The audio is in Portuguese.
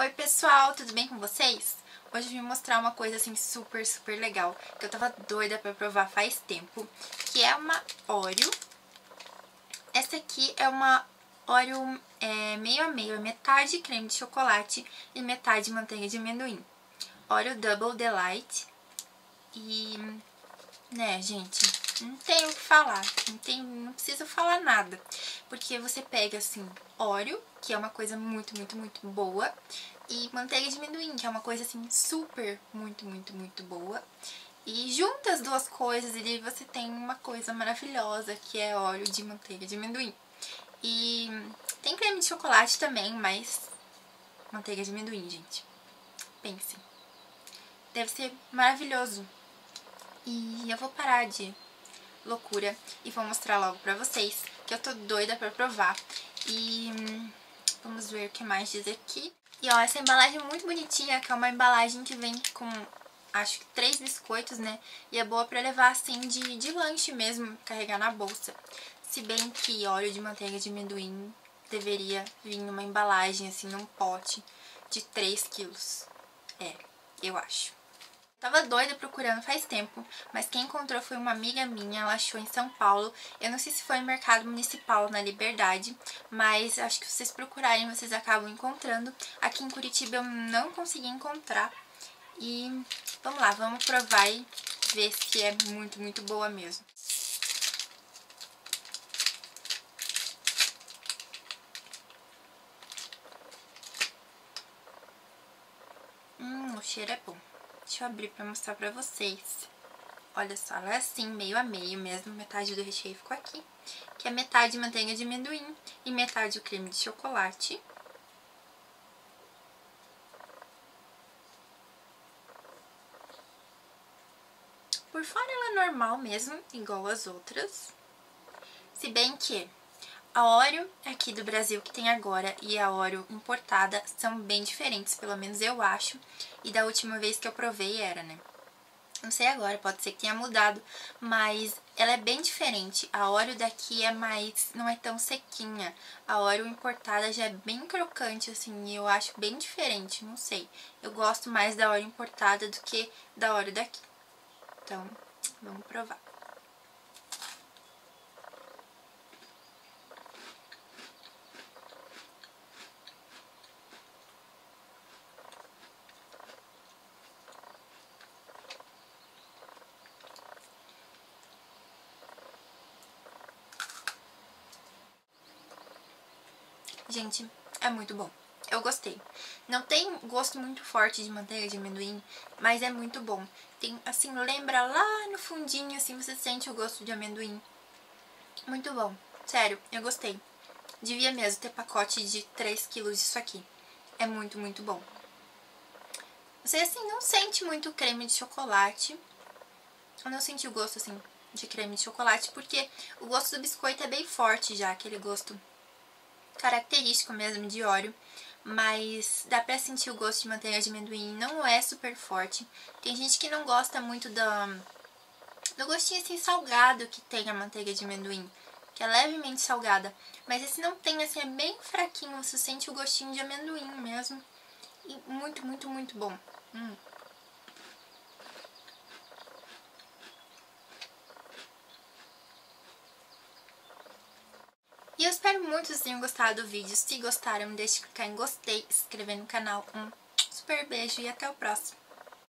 Oi pessoal, tudo bem com vocês? Hoje eu vim mostrar uma coisa assim super, super legal que eu tava doida pra provar faz tempo, que é uma Oreo. Essa aqui é uma Oreo é, meio a meio, é metade creme de chocolate e metade manteiga de amendoim. Oreo Double Delight. E, né, gente, não tenho o que falar, não, tenho, não preciso falar nada. Porque você pega, assim, óleo, que é uma coisa muito, muito, muito boa, e manteiga de amendoim, que é uma coisa, assim, super, muito, muito, muito boa. E junta as duas coisas e você tem uma coisa maravilhosa, que é óleo de manteiga de amendoim. E tem creme de chocolate também, mas manteiga de amendoim, gente. Pense. Deve ser maravilhoso. E eu vou parar de loucura e vou mostrar logo pra vocês, que eu tô doida pra provar. E hum, vamos ver o que mais diz aqui. E ó, essa embalagem muito bonitinha, que é uma embalagem que vem com, acho que três biscoitos, né? E é boa pra levar assim de, de lanche mesmo, carregar na bolsa. Se bem que óleo de manteiga de amendoim deveria vir numa embalagem, assim, num pote de 3 quilos. É, eu acho. Tava doida procurando faz tempo, mas quem encontrou foi uma amiga minha, ela achou em São Paulo. Eu não sei se foi no mercado municipal, na Liberdade, mas acho que se vocês procurarem, vocês acabam encontrando. Aqui em Curitiba eu não consegui encontrar. E vamos lá, vamos provar e ver se é muito, muito boa mesmo. Hum, o cheiro é bom. Deixa eu abrir pra mostrar pra vocês. Olha só, ela é assim, meio a meio mesmo. Metade do recheio ficou aqui. Que é metade manteiga de amendoim e metade o creme de chocolate. Por fora ela é normal mesmo, igual as outras. Se bem que a Oreo aqui do Brasil que tem agora e a Oreo importada são bem diferentes, pelo menos eu acho. E da última vez que eu provei era, né? Não sei agora, pode ser que tenha mudado, mas ela é bem diferente. A Oreo daqui é mais, não é tão sequinha. A Oreo importada já é bem crocante, assim, e eu acho bem diferente, não sei. Eu gosto mais da Oreo importada do que da Oreo daqui. Então, vamos provar. Gente, é muito bom. Eu gostei. Não tem gosto muito forte de manteiga de amendoim, mas é muito bom. Tem, assim, lembra lá no fundinho, assim, você sente o gosto de amendoim. Muito bom. Sério, eu gostei. Devia mesmo ter pacote de 3 quilos disso aqui. É muito, muito bom. Você, assim, não sente muito creme de chocolate. Eu não senti o gosto, assim, de creme de chocolate, porque o gosto do biscoito é bem forte já, aquele gosto característico mesmo de óleo, mas dá pra sentir o gosto de manteiga de amendoim, não é super forte. Tem gente que não gosta muito do, do gostinho assim salgado que tem a manteiga de amendoim, que é levemente salgada, mas esse não tem, assim, é bem fraquinho, você sente o gostinho de amendoim mesmo, e muito, muito, muito bom. Hum. E eu espero muito que vocês tenham gostado do vídeo. Se gostaram, deixe de clicar em gostei, se inscrever no canal. Um super beijo e até o próximo.